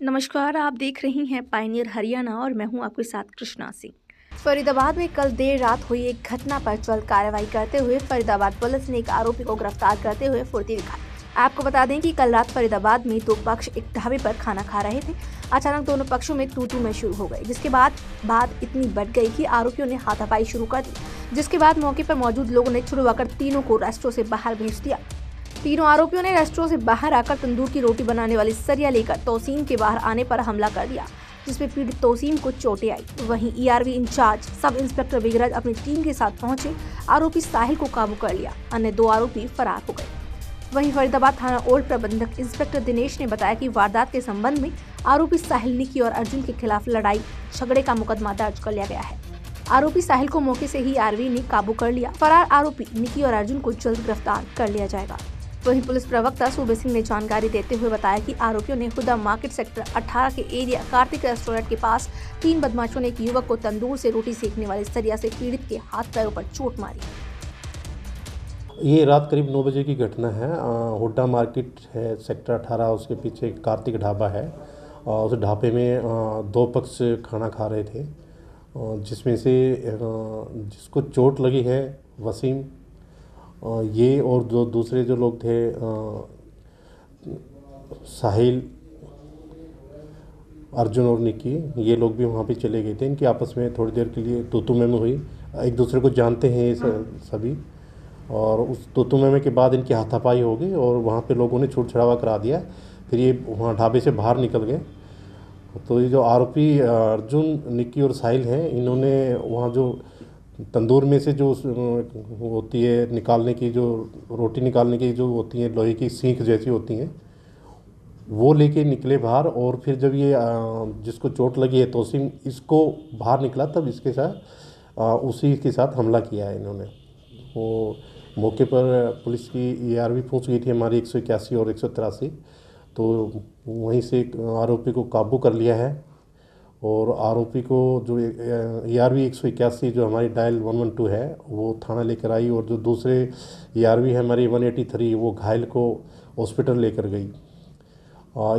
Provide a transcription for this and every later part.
नमस्कार, आप देख रही हैं पाइनियर हरियाणा और मैं हूँ आपके साथ कृष्णा सिंह। फरीदाबाद में कल देर रात हुई एक घटना पर जल्द कार्रवाई करते हुए फरीदाबाद पुलिस ने एक आरोपी को गिरफ़्तार करते हुए फुर्ती दिखाई। आपको बता दें कि कल रात फरीदाबाद में दो पक्ष एक ढाबे पर खाना खा रहे थे। अचानक दोनों पक्षों में तू तू में शुरू हो गए जिसके बाद बात इतनी बढ़ गई कि आरोपियों ने हाथापाई शुरू कर दी, जिसके बाद मौके पर मौजूद लोगों ने छुड़वाकर तीनों को रेस्टों से बाहर भेज दिया। तीनों आरोपियों ने रेस्टोरेंट से बाहर आकर तंदूर की रोटी बनाने वाली सरिया लेकर तोसीम के बाहर आने पर हमला कर दिया, जिसमें पीड़ित तोसीम को चोटें आई। वहीं ERV in-charge sub inspector Vigraj अपनी टीम के साथ पहुँचे, आरोपी साहिल को काबू कर लिया, अन्य दो आरोपी फरार हो गए। वहीं फरीदाबाद थाना ओल्ड प्रबंधक इंस्पेक्टर दिनेश ने बताया कि वारदात के संबंध में आरोपी साहिल निकी और अर्जुन के खिलाफ लड़ाई, झगड़े का मुकदमा दर्ज कर लिया गया है। आरोपी साहिल को मौके से ही आरवी ने काबू कर लिया। फरार आरोपी निकी और अर्जुन को जल्द गिरफ़्तार कर लिया जाएगा। वहीं पुलिस प्रवक्ता सूबे सिंह ने जानकारी देते हुए बताया कि आरोपियों ने खुदा मार्केट सेक्टर 18 के एरिया कार्तिक रेस्टोरेंट के पास तीन बदमाशों ने एक युवक को तंदूर से रोटी सेकने वाले सरिया से पीड़ित के हाथ पैरों पर चोट मारी। ये रात करीब नौ बजे की घटना है। हुड्डा मार्केट है, सेक्टर अठारह, उसके पीछे कार्तिक ढाबा है। और उस ढाबे में दो पक्ष खाना खा रहे थे। जिसमें से जिसको चोट लगी है, वसीम ये और जो दूसरे जो लोग थे साहिल, अर्जुन और निक्की ये लोग भी वहाँ पे चले गए थे। इनकी आपस में थोड़ी देर के लिए तोतु में हुई। एक दूसरे को जानते हैं ये सभी। और उस तोतु में के बाद इनकी हाथापाई हो गई और वहाँ पे लोगों ने छूट छड़ावा करा दिया। फिर ये वहाँ ढाबे से बाहर निकल गए। तो ये जो आरोपी अर्जुन निक्की और साहिल हैं, इन्होंने वहाँ जो तंदूर में से जो होती है, निकालने की जो, रोटी निकालने की जो होती है, लोहे की सीख जैसी होती हैं, वो लेके निकले बाहर और फिर जब ये जिसको चोट लगी है तोसिम, इसको बाहर निकला, तब इसके साथ उसी के साथ हमला किया है इन्होंने। वो मौके पर पुलिस की ई आर भी पहुँच गई थी हमारी एक सौ इक्यासी और एक सौ तिरासी तो वहीं से आरोपी को काबू कर लिया है। और आरोपी को जो ए आर वी एक सौ इक्यासी जो हमारी डायल वन वन टू है, वो थाना लेकर आई और जो दूसरे ए आर वी है हमारी वन एटी थ्री वो घायल को हॉस्पिटल लेकर गई।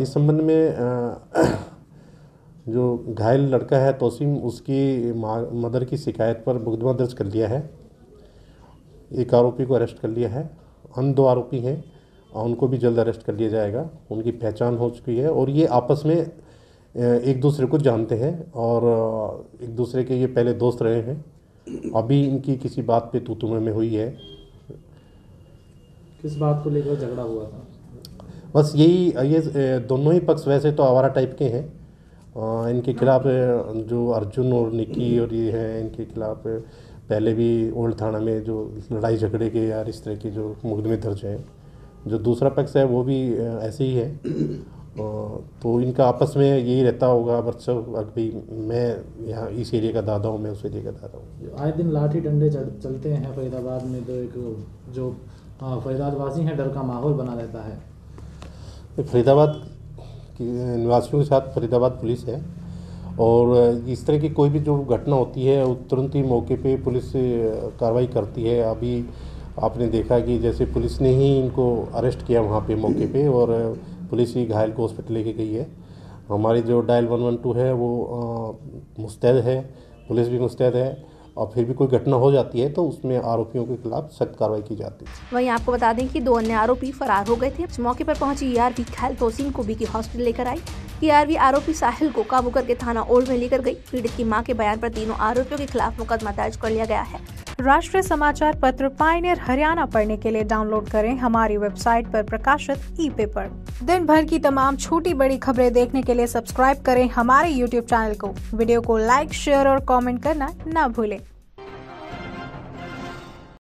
इस संबंध में जो घायल लड़का है तोसीम, उसकी मदर की शिकायत पर मुकदमा दर्ज कर लिया है। एक आरोपी को अरेस्ट कर लिया है। अन्य दो आरोपी हैं उनको भी जल्द अरेस्ट कर लिया जाएगा। उनकी पहचान हो चुकी है और ये आपस में एक दूसरे को जानते हैं और एक दूसरे के ये पहले दोस्त रहे हैं। अभी इनकी किसी बात पे तू में हुई है। किस बात को लेकर झगड़ा हुआ था? बस यही ये दोनों ही पक्ष वैसे तो आवारा टाइप के हैं। इनके खिलाफ जो अर्जुन और निकी और ये हैं इनके खिलाफ पहले भी ओल्ड थाना में जो लड़ाई झगड़े के या इस तरह के जो मुकदमे दर्ज हैं जो दूसरा पक्ष है वो भी ऐसे ही है। तो इनका आपस में यही रहता होगा बच्चों भाई मैं यहाँ इस एरिया का दादा हूँ मैं उस एरिया का दादा हूँ। आए दिन लाठी डंडे चलते हैं फरीदाबाद में तो एक जो फरीदाबाद वासी हैं डर का माहौल बना रहता है। फरीदाबाद निवासियों के साथ फरीदाबाद पुलिस है और इस तरह की कोई भी जो घटना होती है तुरंत ही मौके पे पुलिस कार्रवाई करती है। अभी आपने देखा कि जैसे पुलिस ने ही इनको अरेस्ट किया वहाँ पे मौके पे और पुलिस ही घायल को हॉस्पिटल लेके गई है। हमारी जो डायल वन वन टू है, वो मुस्तैद है। पुलिस भी मुस्तैद है और फिर भी कोई घटना हो जाती है तो उसमें आरोपियों के खिलाफ सख्त कार्रवाई की जाती है। वहीं आपको बता दें कि दो अन्य आरोपी फरार हो गए थे। इस मौके पर पहुँची ईआरपी खैल तोसीम को भी की हॉस्पिटल लेकर आई। ईआरवी आरोपी साहिल को काबू करके थाना ओल्ड में लेकर गई। पीड़ित की माँ के बयान पर तीनों आरोपियों के खिलाफ मुकदमा दर्ज कर लिया गया है। राष्ट्रीय समाचार पत्र पाइनियर हरियाणा पढ़ने के लिए डाउनलोड करें हमारी वेबसाइट पर प्रकाशित ई पेपर दिन भर की तमाम छोटी बड़ी खबरें देखने के लिए सब्सक्राइब करें हमारे यूट्यूब चैनल को। वीडियो को लाइक, शेयर और कॉमेंट करना न भूलें।